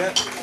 Yeah.